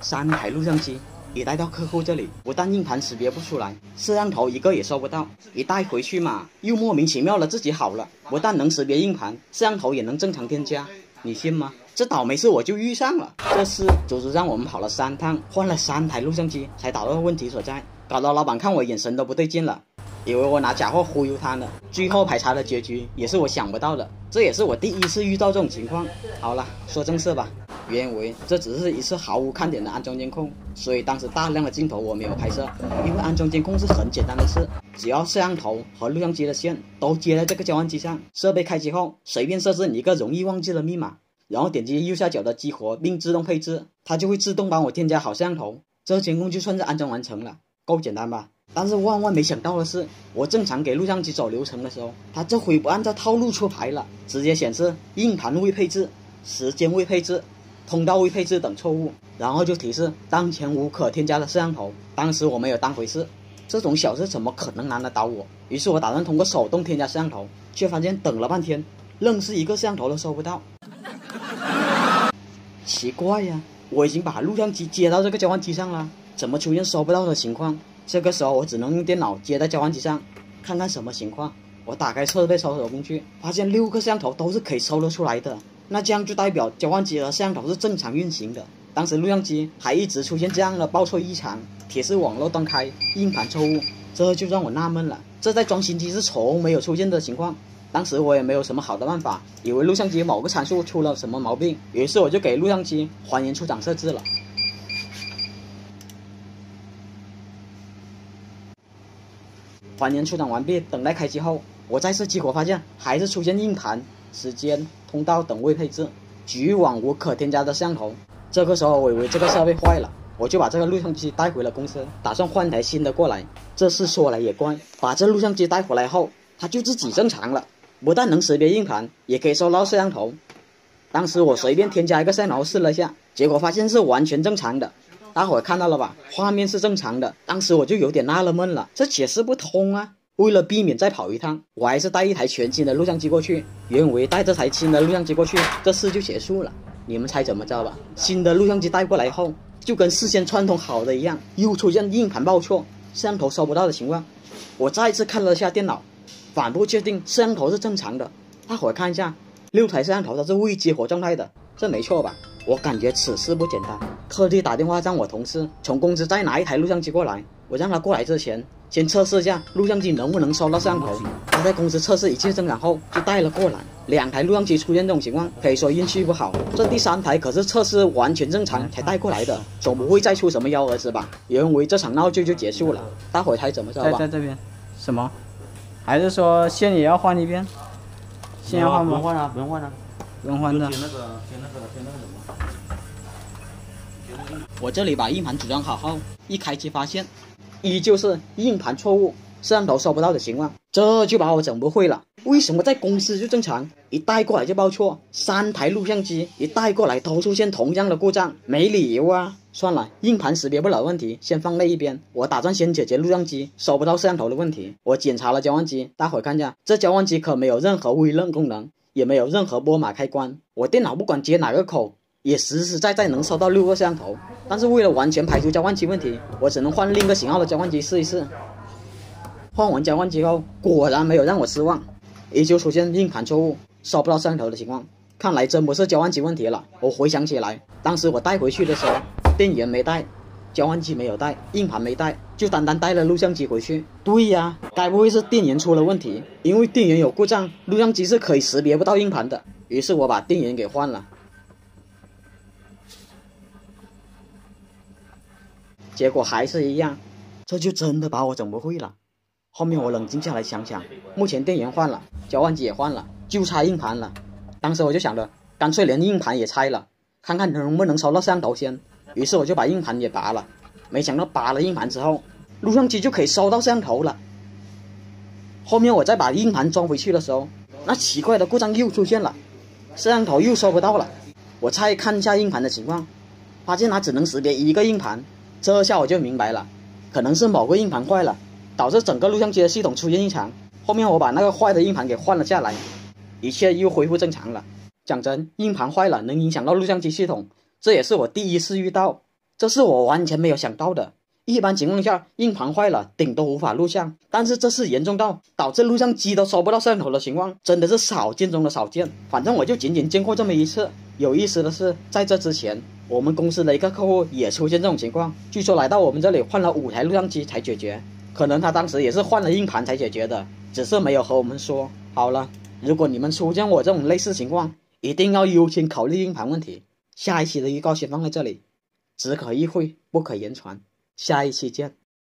三台录像机一带到客户这里，不但硬盘识别不出来，摄像头一个也收不到。一带回去嘛，又莫名其妙的自己好了，不但能识别硬盘，摄像头也能正常添加，你信吗？这倒霉事我就遇上了。这事足足让我们跑了三趟，换了三台录像机，才找到问题所在，搞得老板看我眼神都不对劲了。以为我拿假货忽悠他呢，最后排查的结局也是我想不到的，这也是我第一次遇到这种情况。好了，说正事吧，原为这只是一次毫无看点的安装监控，所以当时大量的镜头我没有拍摄，因为安装监控是很简单的事，只要摄像头和录像机的线都接在这个交换机上，设备开机后随便设置你一个容易忘记的密码，然后点击右下角的激活并自动配置，它就会自动帮我添加好摄像头，这监控就算是安装完成了，够简单吧？但是万万没想到的是，我正常给录像机走流程的时候，它这回不按照套路出牌了，直接显示硬盘未配置、时间未配置、通道未配置等错误，然后就提示当前无可添加的摄像头。当时我没有当回事，这种小事怎么可能难得倒我？于是我打算通过手动添加摄像头，却发现等了半天，愣是一个摄像头都收不到。奇怪呀，我已经把录像机接到这个交换机上了，怎么出现收不到的情况？这个时候我只能用电脑接在交换机上，看看什么情况。我打开设备搜索工具，发现六个摄像头都是可以搜得出来的。那这样就代表交换机和摄像头是正常运行的。当时录像机还一直出现这样的报错异常，提示网络断开、硬盘错误，这就让我纳闷了。这在装新机是从没有出现的情况。当时我也没有什么好的办法，以为录像机某个参数出了什么毛病，于是我就给录像机还原出厂设置了。还原出厂完毕，等待开机后，我再次激活，发现还是出现硬盘、时间、通道等未配置，局域网无可添加的摄像头。这个时候我以为这个设备坏了，我就把这个录像机带回了公司，打算换台新的过来。这事说来也怪，把这录像机带回来后，它就自己正常了，不但能识别硬盘，也可以收到摄像头。当时我随便添加一个摄像头试了下，结果发现是完全正常的。大伙看到了吧？画面是正常的。当时我就有点纳了闷了，这解释不通啊！为了避免再跑一趟，我还是带一台全新的录像机过去。原以为带这台新的录像机过去，这事就结束了。你们猜怎么着吧？新的录像机带过来后，就跟事先串通好的一样，又出现硬盘报错、摄像头收不到的情况。我再次看了下电脑，反复确定摄像头是正常的。大伙看一下，六台摄像头都是未激活状态的，这没错吧？我感觉此事不简单，特地打电话让我同事从公司再拿一台录像机过来。我让他过来之前，先测试一下录像机能不能收到摄像头。他在公司测试一切正常后，就带了过来。两台录像机出现这种情况，可以说运气不好。这第三台可是测试完全正常才带过来的，总不会再出什么幺蛾子吧？认为这场闹剧就结束了。大伙猜怎么着吧？在在这边，什么？还是说线也要换一遍？线要换吗？不用换啊，不用换啊，不用换的。贴那个贴那个贴那个什么。我这里把硬盘组装好后，一开机发现，依旧是硬盘错误、摄像头收不到的情况，这就把我整不会了。为什么在公司就正常，一带过来就报错？三台录像机一带过来都出现同样的故障，没理由啊！算了，硬盘识别不了问题，先放在一边。我打算先解决录像机收不到摄像头的问题。我检查了交换机，大伙看一下，这交换机可没有任何微认功能，也没有任何拨码开关。我电脑不管接哪个口。也实实在在能收到六个摄像头，但是为了完全排除交换机问题，我只能换另一个型号的交换机试一试。换完交换机后，果然没有让我失望，依旧出现硬盘错误、收不到摄像头的情况。看来真不是交换机问题了。我回想起来，当时我带回去的时候，电源没带，交换机没有带，硬盘没带，就单单带了录像机回去。对呀，该不会是电源出了问题？因为电源有故障，录像机是可以识别不到硬盘的。于是我把电源给换了。结果还是一样，这就真的把我整不会了。后面我冷静下来想想，目前电源换了，交换机也换了，就差硬盘了。当时我就想着，干脆连硬盘也拆了，看看能不能收到摄像头先。于是我就把硬盘也拔了。没想到拔了硬盘之后，录像机就可以收到摄像头了。后面我再把硬盘装回去的时候，那奇怪的故障又出现了，摄像头又收不到了。我再看一下硬盘的情况，发现它只能识别一个硬盘。这下我就明白了，可能是某个硬盘坏了，导致整个录像机的系统出现异常。后面我把那个坏的硬盘给换了下来，一切又恢复正常了。讲真，硬盘坏了能影响到录像机系统，这也是我第一次遇到。这是我完全没有想到的。一般情况下，硬盘坏了，顶都无法录像。但是这次严重到导致录像机都收不到摄像头的情况，真的是少见中的少见。反正我就仅仅见过这么一次。有意思的是，在这之前，我们公司的一个客户也出现这种情况，据说来到我们这里换了五台录像机才解决。可能他当时也是换了硬盘才解决的，只是没有和我们说。好了，如果你们出现我这种类似情况，一定要优先考虑硬盘问题。下一期的预告先放在这里，只可意会，不可言传。下一期见。